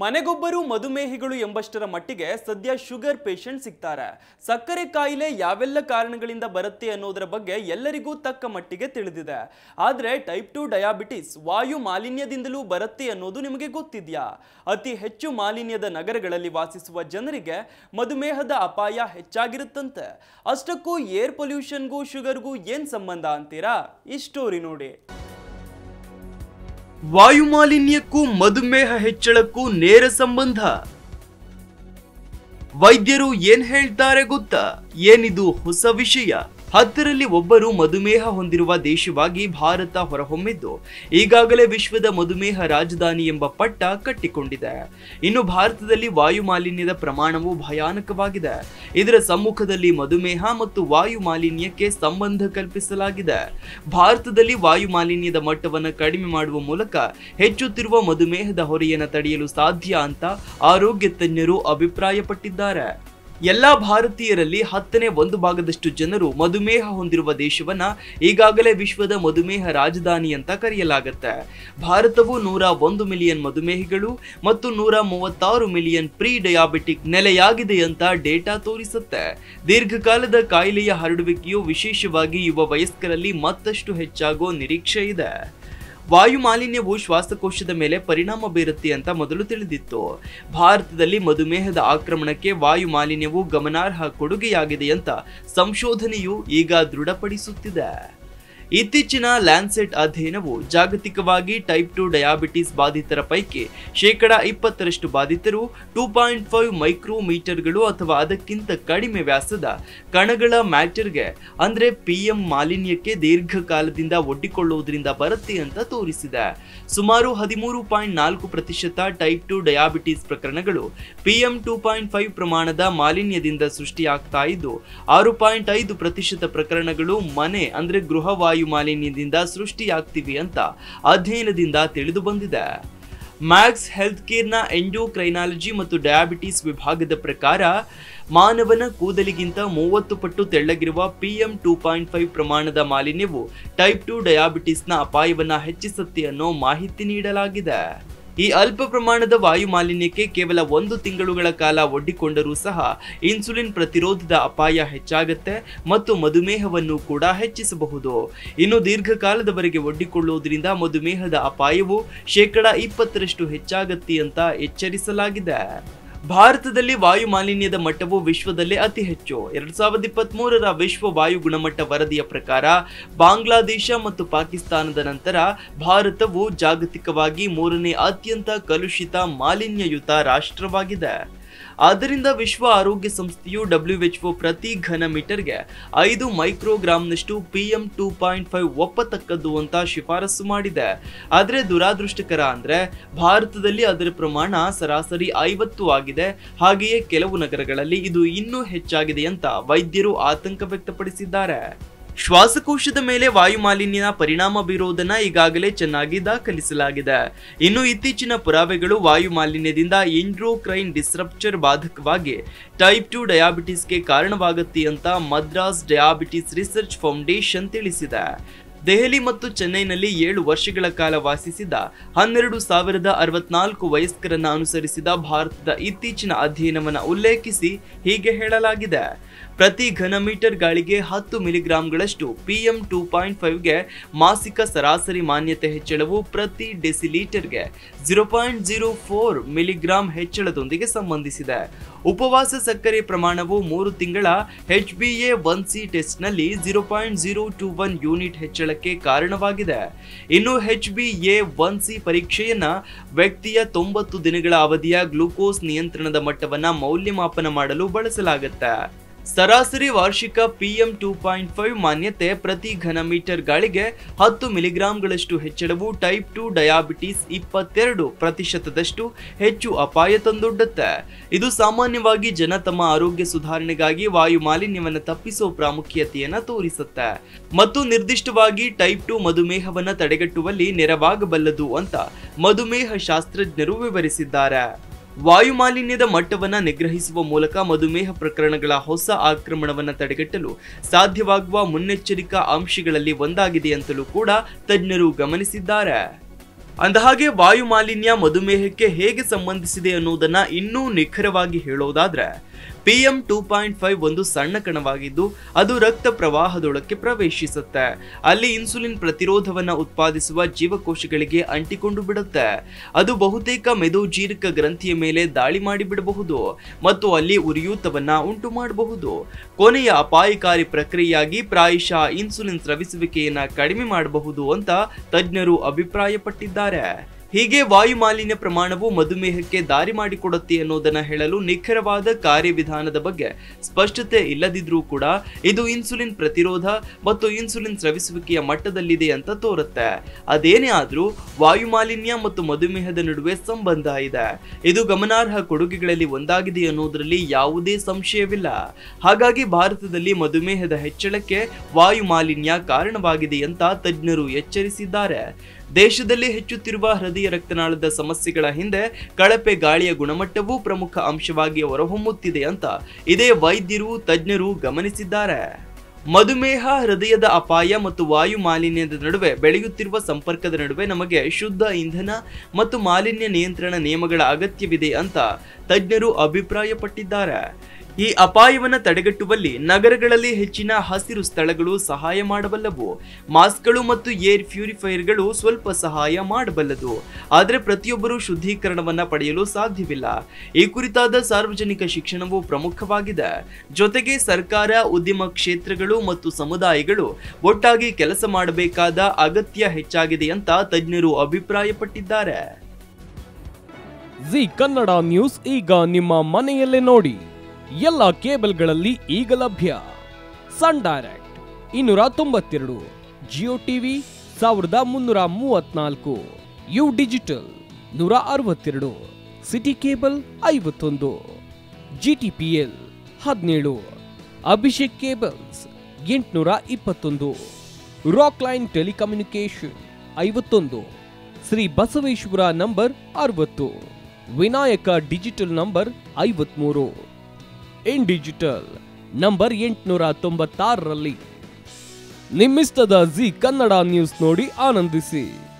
ಮನೆಗೊಬ್ಬರು ಮಧುಮೇಹಿಗಳು ಎಂಬಷ್ಟರ ಮಟ್ಟಿಗೆ ಸದ್ಯ sugar patient ಸಿಗ್ತಾರೆ. ಸಕ್ಕರೆ ಕಾಯಿಲೆ ಯಾವೆಲ್ಲ ಕಾರಣಗಳಿಂದ ಬರುತ್ತೆ ಅನ್ನೋದರ ಬಗ್ಗೆ ಎಲ್ಲರಿಗೂ ತಕ್ಕ ಮಟ್ಟಿಗೆ ತಿಳಿದಿದೆ. ಆದರೆ ಟೈಪ್ ಟು ಡಯಾಬಿಟಿಸ್ ವಾಯು ಮಾಲಿನ್ಯದಿಂದಲೂ ಬರುತ್ತೆ ಅನ್ನೋದು ನಿಮಗೆ ಗೊತ್ತಿದೆಯಾ? ಅತಿ ಹೆಚ್ಚು ಮಾಲಿನ್ಯದ ನಗರಗಳಲ್ಲಿ ವಾಸಿಸುವ ಜನರಿಗೆ ಮಧುಮೇಹದ ಅಪಾಯ ಹೆಚ್ಚಾಗಿರುತ್ತಂತೆ. ಅಷ್ಟಕ್ಕೂ ಏರ್ ಪೊಲ್ಯೂಷನ್ಗೂ ಶುಗರ್ಗೂ ಏನು ಸಂಬಂಧ ಅಂತೀರಾ? ಈ ಸ್ಟೋರಿ ನೋಡಿ. ವಾಯು ಮಾಲಿನ್ಯಕ್ಕೂ ಮಧುಮೇಹ ಹೆಚ್ಚಳಕ್ಕೂ ನೇರ ಸಂಬಂಧ. ವೈದ್ಯರು ಏನ್ ಹೇಳ್ತಾರೆ ಗೊತ್ತಾ? ಏನಿದು ಹೊಸ ವಿಷಯ? ಹತ್ತರಲ್ಲಿ ಒಬ್ಬರು ಮಧುಮೇಹ ಹೊಂದಿರುವ ದೇಶವಾಗಿ ಭಾರತ ಹೊರಹೊಮ್ಮಿದ್ದು, ಈಗಾಗಲೇ ವಿಶ್ವದ ಮಧುಮೇಹ ರಾಜಧಾನಿ ಎಂಬ ಪಟ್ಟ ಕಟ್ಟಿಕೊಂಡಿದೆ. ಇನ್ನು ಭಾರತದಲ್ಲಿ ವಾಯು ಮಾಲಿನ್ಯದ ಪ್ರಮಾಣವು ಭಯಾನಕವಾಗಿದೆ. ಇದರ ಸಮ್ಮುಖದಲ್ಲಿ ಮಧುಮೇಹ ಮತ್ತು ವಾಯು ಮಾಲಿನ್ಯಕ್ಕೆ ಸಂಬಂಧ ಕಲ್ಪಿಸಲಾಗಿದೆ. ಭಾರತದಲ್ಲಿ ವಾಯು ಮಾಲಿನ್ಯದ ಮಟ್ಟವನ್ನು ಕಡಿಮೆ ಮಾಡುವ ಮೂಲಕ ಹೆಚ್ಚುತ್ತಿರುವ ಮಧುಮೇಹದ ಹೊರೆಯನ್ನು ತಡೆಯಲು ಸಾಧ್ಯ ಅಂತ ಆರೋಗ್ಯ ತಜ್ಞರು ಅಭಿಪ್ರಾಯಪಟ್ಟಿದ್ದಾರೆ. ಎಲ್ಲಾ ಭಾರತೀಯರಲ್ಲಿ ಹತ್ತನೇ ಒಂದು ಭಾಗದಷ್ಟು ಜನರು ಮಧುಮೇಹ ಹೊಂದಿರುವ ದೇಶವನ್ನ ಈಗಾಗಲೇ ವಿಶ್ವದ ಮಧುಮೇಹ ರಾಜಧಾನಿ ಅಂತ ಕರೆಯಲಾಗುತ್ತೆ. ಭಾರತವು ನೂರ ಒಂದು ಮಿಲಿಯನ್ ಮಧುಮೇಹಿಗಳು ಮತ್ತು ನೂರ ಮೂವತ್ತಾರು ಮಿಲಿಯನ್ ಪ್ರೀ ಡಯಾಬಿಟಿಕ್ ನೆಲೆಯಾಗಿದೆ ಅಂತ ಡೇಟಾ ತೋರಿಸುತ್ತೆ. ದೀರ್ಘಕಾಲದ ಕಾಯಿಲೆಯ ಹರಡುವಿಕೆಯು ವಿಶೇಷವಾಗಿ ಯುವ ವಯಸ್ಕರಲ್ಲಿ ಮತ್ತಷ್ಟು ಹೆಚ್ಚಾಗೋ ನಿರೀಕ್ಷೆ ಇದೆ. ವಾಯು ಮಾಲಿನ್ಯವು ಶ್ವಾಸಕೋಶದ ಮೇಲೆ ಪರಿಣಾಮ ಬೀರುತ್ತೆ ಅಂತ ಮೊದಲು ತಿಳಿದಿತ್ತು. ಭಾರತದಲ್ಲಿ ಮಧುಮೇಹದ ಆಕ್ರಮಣಕ್ಕೆ ವಾಯು ಮಾಲಿನ್ಯವು ಗಮನಾರ್ಹ ಕೊಡುಗೆಯಾಗಿದೆ ಅಂತ ಸಂಶೋಧನೆಯು ಈಗ ದೃಢಪಡಿಸುತ್ತಿದೆ. ಇತ್ತೀಚಿನ ಲ್ಯಾನ್ಸೆಟ್ ಅಧ್ಯಯನವು ಜಾಗತಿಕವಾಗಿ ಟೈಪ್ ಟು ಡಯಾಬಿಟಿಸ್ ಬಾಧಿತರ ಪೈಕಿ ಶೇಕಡಾ ಇಪ್ಪತ್ತರಷ್ಟು ಬಾಧಿತರು, ಟೂ ಪಾಯಿಂಟ್ ಫೈವ್ ಮೈಕ್ರೋಮೀಟರ್ಗಳು ಅಥವಾ ಅದಕ್ಕಿಂತ ಕಡಿಮೆ ವ್ಯಾಸದ ಕಣಗಳ ಮ್ಯಾಟರ್ಗೆ, ಅಂದ್ರೆ ಪಿಎಂ ಮಾಲಿನ್ಯಕ್ಕೆ ದೀರ್ಘಕಾಲದಿಂದ ಒಡ್ಡಿಕೊಳ್ಳುವುದರಿಂದ ಬರುತ್ತೆ ಅಂತ ತೋರಿಸಿದೆ. ಸುಮಾರು ಹದಿಮೂರು ಪಾಯಿಂಟ್ ನಾಲ್ಕು ಪ್ರತಿಶತ ಟೈಪ್ ಟು ಡಯಾಬಿಟಿಸ್ ಪ್ರಕರಣಗಳು ಪಿಎಂ ಟೂ ಪಾಯಿಂಟ್ ಫೈವ್ ಪ್ರಮಾಣದ ಮಾಲಿನ್ಯದಿಂದ ಸೃಷ್ಟಿಯಾಗ್ತಾ ಇದ್ದು, ಆರು ಪಾಯಿಂಟ್ ಐದು ಪ್ರತಿಶತ ಪ್ರಕರಣಗಳು ಮನೆ, ಅಂದರೆ ಗೃಹವಾಯು ಮಾಲಿನ್ಯದಿಂದ ಸೃಷ್ಟಿಯಾಗ್ತಿವೆ ಅಂತ ಅಧ್ಯಯನದಿಂದ ತಿಳಿದು ಬಂದಿದೆ. ಮ್ಯಾಕ್ಸ್ ಹೆಲ್ತ್ ಕೇರ್ನ ಎಂಡೋಕ್ರೈನಾಲಜಿ ಮತ್ತು ಡಯಾಬಿಟಿಸ್ ವಿಭಾಗದ ಪ್ರಕಾರ ಮಾನವನ ಕೂದಲಿಗಿಂತ ಮೂವತ್ತು ಪಟ್ಟು ತೆಳ್ಳಗಿರುವ ಪಿಎಂ ಟೂ ಪಾಯಿಂಟ್ ಫೈವ್ ಪ್ರಮಾಣದ ಮಾಲಿನ್ಯವು ಟೈಪ್ ಟು ಡಯಾಬಿಟಿಸ್ನ ಅಪಾಯವನ್ನು ಹೆಚ್ಚಿಸುತ್ತೆ ಅನ್ನೋ ಮಾಹಿತಿ ನೀಡಲಾಗಿದೆ. ಈ ಅಲ್ಪ ಪ್ರಮಾಣದ ವಾಯು ಮಾಲಿನ್ಯಕ್ಕೆ ಕೇವಲ ಒಂದು ತಿಂಗಳುಗಳ ಕಾಲ ಒಡ್ಡಿಕೊಂಡರೂ ಸಹ ಇನ್ಸುಲಿನ್ ಪ್ರತಿರೋಧದ ಅಪಾಯ ಹೆಚ್ಚಾಗುತ್ತೆ ಮತ್ತು ಮಧುಮೇಹವನ್ನು ಕೂಡ ಹೆಚ್ಚಿಸಬಹುದು. ಇನ್ನು ದೀರ್ಘಕಾಲದವರೆಗೆ ಒಡ್ಡಿಕೊಳ್ಳುವುದರಿಂದ ಮಧುಮೇಹದ ಅಪಾಯವು ಶೇಕಡ ಇಪ್ಪತ್ತರಷ್ಟು ಹೆಚ್ಚಾಗತ್ತೆ ಅಂತ ಎಚ್ಚರಿಸಲಾಗಿದೆ. ಭಾರತದಲ್ಲಿ ವಾಯು ಮಾಲಿನ್ಯದ ಮಟ್ಟವು ವಿಶ್ವದಲ್ಲೇ ಅತಿ ಹೆಚ್ಚು. ಎರಡ್ ಸಾವಿರದ ಇಪ್ಪತ್ತ್ ಮೂರರ ವಿಶ್ವ ವಾಯು ಗುಣಮಟ್ಟ ವರದಿಯ ಪ್ರಕಾರ ಬಾಂಗ್ಲಾದೇಶ ಮತ್ತು ಪಾಕಿಸ್ತಾನದ ನಂತರ ಭಾರತವು ಜಾಗತಿಕವಾಗಿ ಮೂರನೇ ಅತ್ಯಂತ ಕಲುಷಿತ ಮಾಲಿನ್ಯಯುತ ರಾಷ್ಟ್ರವಾಗಿದೆ. ಆದ್ದರಿಂದ ವಿಶ್ವ ಆರೋಗ್ಯ ಸಂಸ್ಥೆಯು ಡಬ್ಲ್ಯೂಎಚ್ಒ ಪ್ರತಿ ಘನ ಮೀಟರ್ಗೆ ಐದು ಮೈಕ್ರೋಗ್ರಾಂನಷ್ಟು ಪಿಎಂ ಟೂ ಪಾಯಿಂಟ್ ಫೈವ್ ಒಪ್ಪತಕ್ಕದ್ದು ಅಂತ ಶಿಫಾರಸು ಮಾಡಿದೆ. ಆದರೆ ದುರಾದೃಷ್ಟಕರ ಅಂದರೆ ಭಾರತದಲ್ಲಿ ಅದರ ಪ್ರಮಾಣ ಸರಾಸರಿ ಐವತ್ತು ಆಗಿದೆ. ಹಾಗೆಯೇ ಕೆಲವು ನಗರಗಳಲ್ಲಿ ಇದು ಇನ್ನೂ ಹೆಚ್ಚಾಗಿದೆ ಅಂತ ವೈದ್ಯರು ಆತಂಕ ವ್ಯಕ್ತಪಡಿಸಿದ್ದಾರೆ. ಶ್ವಾಸಕೋಶದ ಮೇಲೆ ವಾಯು ಮಾಲಿನ್ಯನ ಪರಿಣಾಮ ಬೀರುವುದನ್ನ ಈಗಾಗಲೇ ಚೆನ್ನಾಗಿ ದಾಖಲಿಸಲಾಗಿದೆ. ಇನ್ನು ಇತ್ತೀಚಿನ ಪುರಾವೆಗಳು ವಾಯು ಮಾಲಿನ್ಯದಿಂದ ಇಂಡ್ರೋಕ್ರೈನ್ ಡಿಸ್ರಪ್ಚರ್ ಬಾಧಕವಾಗಿ ಟೈಪ್ ಟು ಡಯಾಬಿಟಿಸ್ಗೆ ಕಾರಣವಾಗುತ್ತೆ ಅಂತ ಮದ್ರಾಸ್ ಡಯಾಬಿಟಿಸ್ ರಿಸರ್ಚ್ ಫೌಂಡೇಶನ್ ತಿಳಿಸಿದೆ. ದೆಹಲಿ ಮತ್ತು ಚೆನ್ನೈನಲ್ಲಿ ಏಳು ವರ್ಷಗಳ ಕಾಲ ವಾಸಿಸಿದ ಹನ್ನೆರಡು ಸಾವಿರದ ಅರವತ್ನಾಲ್ಕು ವಯಸ್ಕರನ್ನು ಅನುಸರಿಸಿದ ಭಾರತದ ಇತ್ತೀಚಿನ ಅಧ್ಯಯನವನ್ನು ಉಲ್ಲೇಖಿಸಿ ಹೀಗೆ ಹೇಳಲಾಗಿದೆ. ಪ್ರತಿ ಘನ ಮೀಟರ್ ಗಾಳಿಗೆ ಹತ್ತು ಮಿಲಿಗ್ರಾಂಗಳಷ್ಟು ಪಿಎಂ ಟೂ ಪಾಯಿಂಟ್ ಫೈವ್ಗೆ ಮಾಸಿಕ ಸರಾಸರಿ ಮಾನ್ಯತೆ ಹೆಚ್ಚಳವು ಪ್ರತಿ ಡೆಸಿಲೀಟರ್ಗೆ zero point zero four milligram ಹೆಚ್ಚಳದೊಂದಿಗೆ ಸಂಬಂಧಿಸಿದೆ. ಉಪವಾಸ ಸಕ್ಕರೆ ಪ್ರಮಾಣವು ಮೂರು ತಿಂಗಳ H B A one C ಟೆಸ್ಟ್ನಲ್ಲಿ zero point zero two one unit ಹೆಚ್ಚಳಕ್ಕೆ ಕಾರಣವಾಗಿದೆ. ಇನ್ನು H B A one C ಪರೀಕ್ಷೆಯನ್ನು ವ್ಯಕ್ತಿಯ ತೊಂಬತ್ತು ದಿನಗಳ ಅವಧಿಯ ಗ್ಲೂಕೋಸ್ ನಿಯಂತ್ರಣದ ಮಟ್ಟವನ್ನು ಮೌಲ್ಯಮಾಪನ ಮಾಡಲು ಬಳಸಲಾಗುತ್ತೆ. ಸರಾಸರಿ ವಾರ್ಷಿಕ ಪಿಎಂ ಟೂ ಪಾಯಿಂಟ್ ಫೈವ್ ಮಾನ್ಯತೆ ಪ್ರತಿ ಘನ ಮೀಟರ್ ಗಾಳಿಗೆ ಹತ್ತು ಮಿಲಿಗ್ರಾಂಗಳಷ್ಟು ಹೆಚ್ಚಳವು ಟೈಪ್ ಟು ಡಯಾಬಿಟಿಸ್ ಇಪ್ಪತ್ತೆರಡು ಪ್ರತಿಶತದಷ್ಟು ಹೆಚ್ಚು ಅಪಾಯ ತಂದೊಡ್ಡುತ್ತೆ. ಇದು ಸಾಮಾನ್ಯವಾಗಿ ಜನ ತಮ್ಮ ಆರೋಗ್ಯ ಸುಧಾರಣೆಗಾಗಿ ವಾಯು ಮಾಲಿನ್ಯವನ್ನು ತಪ್ಪಿಸುವ ಪ್ರಾಮುಖ್ಯತೆಯನ್ನು ತೋರಿಸುತ್ತೆ. ಮತ್ತು ನಿರ್ದಿಷ್ಟವಾಗಿ ಟೈಪ್ ಟು ಮಧುಮೇಹವನ್ನು ತಡೆಗಟ್ಟುವಲ್ಲಿ ನೆರವಾಗಬಲ್ಲದು ಅಂತ ಮಧುಮೇಹ ಶಾಸ್ತ್ರಜ್ಞರು ವಿವರಿಸಿದ್ದಾರೆ. ವಾಯು ಮಾಲಿನ್ಯದ ಮಟ್ಟವನ್ನ ನಿಗ್ರಹಿಸುವ ಮೂಲಕ ಮಧುಮೇಹ ಪ್ರಕರಣಗಳ ಹೊಸ ಆಕ್ರಮಣವನ್ನು ತಡೆಗಟ್ಟಲು ಸಾಧ್ಯವಾಗುವ ಮುನ್ನೆಚ್ಚರಿಕಾ ಅಂಶಗಳಲ್ಲಿ ಒಂದಾಗಿದೆ ಅಂತಲೂ ಕೂಡ ತಜ್ಞರು ಗಮನಿಸಿದ್ದಾರೆ. ಅಂದಹಾಗೆ, ವಾಯುಮಾಲಿನ್ಯ ಮಧುಮೇಹಕ್ಕೆ ಹೇಗೆ ಸಂಬಂಧಿಸಿದೆ ಅನ್ನೋದನ್ನ ಇನ್ನೂ ನಿಖರವಾಗಿ ಹೇಳೋದಾದ್ರೆ ಪಿಎಂ ಟೂ ಪಾಯಿಂಟ್ ಫೈವ್ ಒಂದು ಸಣ್ಣ ಕಣವಾಗಿದ್ದು, ಅದು ರಕ್ತ ಪ್ರವಾಹದೊಳಕ್ಕೆ ಪ್ರವೇಶಿಸುತ್ತೆ. ಅಲ್ಲಿ ಇನ್ಸುಲಿನ್ ಪ್ರತಿರೋಧವನ್ನು ಉತ್ಪಾದಿಸುವ ಜೀವಕೋಶಗಳಿಗೆ ಅಂಟಿಕೊಂಡು ಬಿಡುತ್ತೆ. ಅದು ಬಹುತೇಕ ಮೆದೋಜೀರಕ ಗ್ರಂಥಿಯ ಮೇಲೆ ದಾಳಿ ಮಾಡಿಬಿಡಬಹುದು ಮತ್ತು ಅಲ್ಲಿ ಉರಿಯೂತವನ್ನ ಉಂಟು ಮಾಡಬಹುದು ಕೊನೆಯ ಅಪಾಯಕಾರಿ ಪ್ರಕ್ರಿಯೆಯಾಗಿ ಪ್ರಾಯಶಃ ಇನ್ಸುಲಿನ್ ಸ್ರವಿಸುವಿಕೆಯನ್ನ ಕಡಿಮೆ ಮಾಡಬಹುದು ಅಂತ ತಜ್ಞರು ಅಭಿಪ್ರಾಯಪಟ್ಟಿದ್ದಾರೆ. ಹೀಗೆ ವಾಯು ಮಾಲಿನ್ಯ ಪ್ರಮಾಣವು ಮಧುಮೇಹಕ್ಕೆ ದಾರಿ ಮಾಡಿಕೊಡುತ್ತೆ ಅನ್ನೋದನ್ನ ಹೇಳಲು ನಿಖರವಾದ ಕಾರ್ಯವಿಧಾನದ ಬಗ್ಗೆ ಸ್ಪಷ್ಟತೆ ಇಲ್ಲದಿದ್ರೂ ಕೂಡ ಇದು ಇನ್ಸುಲಿನ್ ಪ್ರತಿರೋಧ ಮತ್ತು ಇನ್ಸುಲಿನ್ ಸ್ರವಿಸುವಿಕೆಯ ಮಟ್ಟದಲ್ಲಿದೆ ಅಂತ ತೋರುತ್ತೆ. ಅದೇನೇ ಆದ್ರೂ ವಾಯು ಮಾಲಿನ್ಯ ಮತ್ತು ಮಧುಮೇಹದ ನಡುವೆ ಸಂಬಂಧ ಇದೆ. ಇದು ಗಮನಾರ್ಹ ಕೊಡುಗೆಗಳಲ್ಲಿ ಒಂದಾಗಿದೆ ಅನ್ನೋದರಲ್ಲಿ ಯಾವುದೇ ಸಂಶಯವಿಲ್ಲ. ಹಾಗಾಗಿ ಭಾರತದಲ್ಲಿ ಮಧುಮೇಹದ ಹೆಚ್ಚಳಕ್ಕೆ ವಾಯು ಮಾಲಿನ್ಯ ಕಾರಣವಾಗಿದೆ ಅಂತ ತಜ್ಞರು ಎಚ್ಚರಿಸಿದ್ದಾರೆ. ದೇಶದಲ್ಲಿ ಹೆಚ್ಚುತ್ತಿರುವ ಹೃದಯ ರಕ್ತನಾಳದ ಸಮಸ್ಯೆಗಳ ಹಿಂದೆ ಕಳಪೆ ಗಾಳಿಯ ಗುಣಮಟ್ಟವೂ ಪ್ರಮುಖ ಅಂಶವಾಗಿ ಹೊರಹೊಮ್ಮುತ್ತಿದೆ ಅಂತ ಇದೇ ವೈದ್ಯರು, ತಜ್ಞರು ಗಮನಿಸಿದ್ದಾರೆ. ಮಧುಮೇಹ, ಹೃದಯದ ಅಪಾಯ ಮತ್ತು ವಾಯು ಮಾಲಿನ್ಯದ ನಡುವೆ ಬೆಳೆಯುತ್ತಿರುವ ಸಂಪರ್ಕದ ನಡುವೆ ನಮಗೆ ಶುದ್ಧ ಇಂಧನ ಮತ್ತು ಮಾಲಿನ್ಯ ನಿಯಂತ್ರಣ ನಿಯಮಗಳ ಅಗತ್ಯವಿದೆ ಅಂತ ತಜ್ಞರು ಅಭಿಪ್ರಾಯಪಟ್ಟಿದ್ದಾರೆ. ಈ ಅಪಾಯವನ್ನು ತಡೆಗಟ್ಟುವಲ್ಲಿ ನಗರಗಳಲ್ಲಿ ಹೆಚ್ಚಿನ ಹಸಿರು ಸ್ಥಳಗಳು ಸಹಾಯ ಮಾಡಬಲ್ಲವು. ಮಾಸ್ಕ್ಗಳು ಮತ್ತು ಏರ್ ಪ್ಯೂರಿಫೈಯರ್ಗಳು ಸ್ವಲ್ಪ ಸಹಾಯ ಮಾಡಬಲ್ಲದು. ಆದರೆ ಪ್ರತಿಯೊಬ್ಬರೂ ಶುದ್ಧೀಕರಣವನ್ನು ಪಡೆಯಲು ಸಾಧ್ಯವಿಲ್ಲ. ಈ ಕುರಿತಾದ ಸಾರ್ವಜನಿಕ ಶಿಕ್ಷಣವು ಪ್ರಮುಖವಾಗಿದೆ. ಜೊತೆಗೆ ಸರ್ಕಾರ, ಉದ್ಯಮ ಕ್ಷೇತ್ರಗಳು ಮತ್ತು ಸಮುದಾಯಗಳು ಒಟ್ಟಾಗಿ ಕೆಲಸ ಮಾಡಬೇಕಾದ ಅಗತ್ಯ ಹೆಚ್ಚಾಗಿದೆ ಅಂತ ತಜ್ಞರು ಅಭಿಪ್ರಾಯಪಟ್ಟಿದ್ದಾರೆ. ಜಿ ಕನ್ನಡ ನ್ಯೂಸ್ ಈಗ ನಿಮ್ಮ ಮನೆಯಲ್ಲೇ ನೋಡಿ. ಎಲ್ಲ ಕೇಬಲ್ಗಳಲ್ಲಿ ಈಗ ಲಭ್ಯ. ಸನ್ ಡೈರೆಕ್ಟ್ ಇನ್ನೂರ ತೊಂಬತ್ತೆರಡು, ಜಿಯೋ ಟಿವಿ ಸಾವಿರದ ಮುನ್ನೂರ ಮೂವತ್ನಾಲ್ಕು ಯು ಡಿಜಿಟಲ್ ನೂರ ಅರವತ್ತೆರಡು, ಸಿಟಿ ಕೇಬಲ್ ಐವತ್ತೊಂದು ಜಿ ಟಿ ಪಿ ಎಲ್ ಹದಿನೇಳು, ಅಭಿಷೇಕ್ ಕೇಬಲ್ಸ್ ಎಂಟುನೂರ ಇಪ್ಪತ್ತೊಂದು, ರಾಕ್ ಲೈನ್ ಟೆಲಿಕಮ್ಯುನಿಕೇಶನ್ ಐವತ್ತೊಂದು, ಶ್ರೀ ಬಸವೇಶ್ವರ ನಂಬರ್ ಅರವತ್ತು, ವಿನಾಯಕ ಡಿಜಿಟಲ್ ನಂಬರ್ ಐವತ್ಮೂರು. ಇನ್ ಡಿಜಿಟಲ್ ನಂಬರ್ ಎಂಟುನೂರ ತೊಂಬತ್ತಾರರಲ್ಲಿ. ನಿಮ್ಮಿಸ್ತದ ಜಿ ಕನ್ನಡ ನ್ಯೂಸ್ ನೋಡಿ ಆನಂದಿಸಿ.